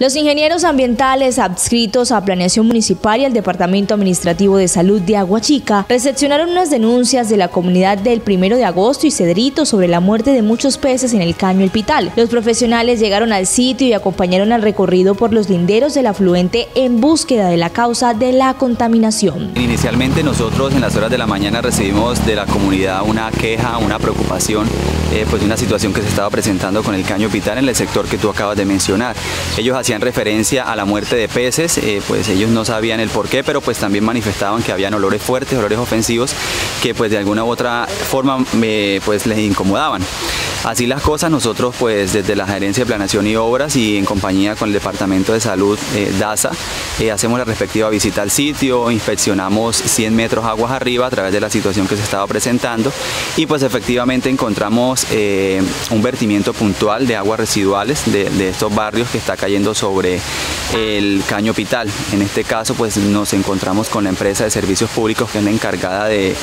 Los ingenieros ambientales adscritos a Planeación Municipal y al Departamento Administrativo de Salud de Aguachica recepcionaron unas denuncias de la comunidad del 1 de agosto y Cedrito sobre la muerte de muchos peces en el caño El Pital. Los profesionales llegaron al sitio y acompañaron al recorrido por los linderos del afluente en búsqueda de la causa de la contaminación. Inicialmente nosotros en las horas de la mañana recibimos de la comunidad una queja, una preocupación eh, pues de una situación que se estaba presentando con el caño Pital en el sector que tú acabas de mencionar. Ellos hacían referencia a la muerte de peces, eh, pues ellos no sabían el por qué, pero pues también manifestaban que habían olores fuertes, olores ofensivos, que pues de alguna u otra forma pues les incomodaban. Así las cosas, nosotros pues desde la Gerencia de Planación y Obras y en compañía con el Departamento de Salud eh, DASA, eh, hacemos la respectiva visita al sitio, inspeccionamos 100 metros aguas arriba a través de la situación que se estaba presentando y pues efectivamente encontramos eh, un vertimiento puntual de aguas residuales de, de estos barrios que está cayendo sobre el caño Pital. En este caso pues nos encontramos con la empresa de servicios públicos que es la encargada de,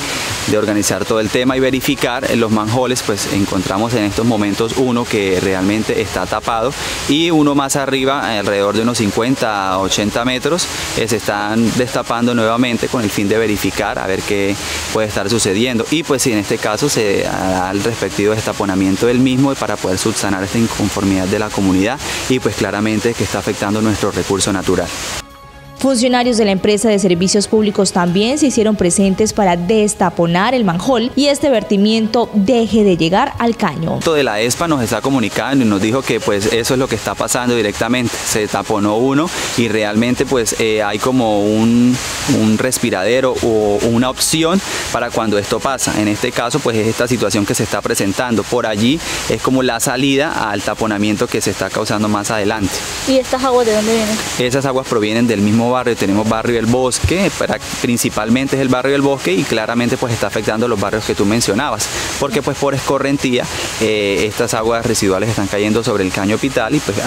de organizar todo el tema y verificar los manjoles pues encontramos en estos momentos uno que realmente está tapado y uno más arriba alrededor de unos 50 a 80 metros eh, se están destapando nuevamente con el fin de verificar a ver qué puede estar sucediendo y pues si en este caso se da el respectivo destaponamiento del mismo para poder subsanar esta inconformidad de la comunidad y pues claramente que está afectando nuestro recurso natural. Funcionarios de la empresa de servicios públicos también se hicieron presentes para destaponar el manjol y este vertimiento deje de llegar al caño. De la ESPA nos está comunicando y nos dijo que pues eso es lo que está pasando directamente. Se taponó uno y realmente pues eh, hay como un, un respiradero o una opción para cuando esto pasa. En este caso pues es esta situación que se está presentando. Por allí es como la salida al taponamiento que se está causando más adelante. ¿Y estas aguas de dónde vienen? Esas aguas provienen del mismo barrio, tenemos barrio El Bosque, principalmente es el barrio del Bosque y claramente pues está afectando los barrios que tú mencionabas, porque pues por escorrentía eh, estas aguas residuales están cayendo sobre el caño Pital y pues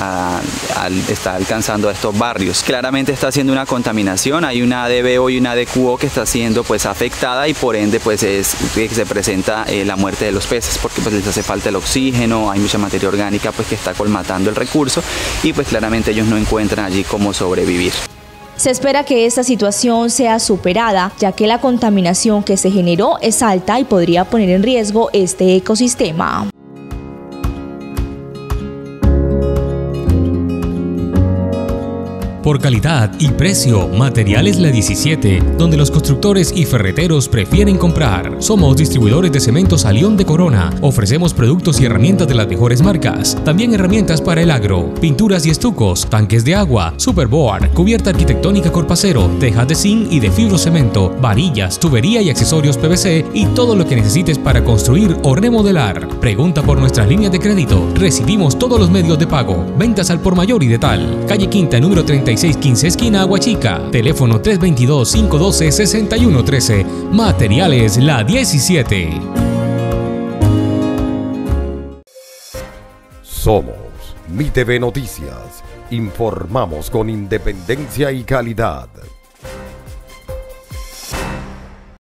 está alcanzando a estos barrios. Claramente está haciendo una contaminación, hay una ADBO y una ADQO que está siendo pues afectada y por ende pues es, se presenta eh, la muerte de los peces porque pues les hace falta el oxígeno, hay mucha materia orgánica pues que está colmatando el recurso y pues claramente ellos no encuentran allí cómo sobrevivir. Se espera que esta situación sea superada, ya que la contaminación que se generó es alta y podría poner en riesgo este ecosistema. Por calidad y precio, Materiales La 17, donde los constructores y ferreteros prefieren comprar. Somos distribuidores de cementos a León de Corona. Ofrecemos productos y herramientas de las mejores marcas. También herramientas para el agro, pinturas y estucos, tanques de agua, superboard, cubierta arquitectónica corpacero, tejas de zinc y de fibrocemento, varillas, tubería y accesorios PVC y todo lo que necesites para construir o remodelar. Pregunta por nuestras líneas de crédito. Recibimos todos los medios de pago. Ventas al por mayor y de tal. Calle Quinta, número 30 3615 esquina Aguachica. Teléfono 322-512-6113. Materiales La 17. Somos Mi TV Noticias. Informamos con independencia y calidad.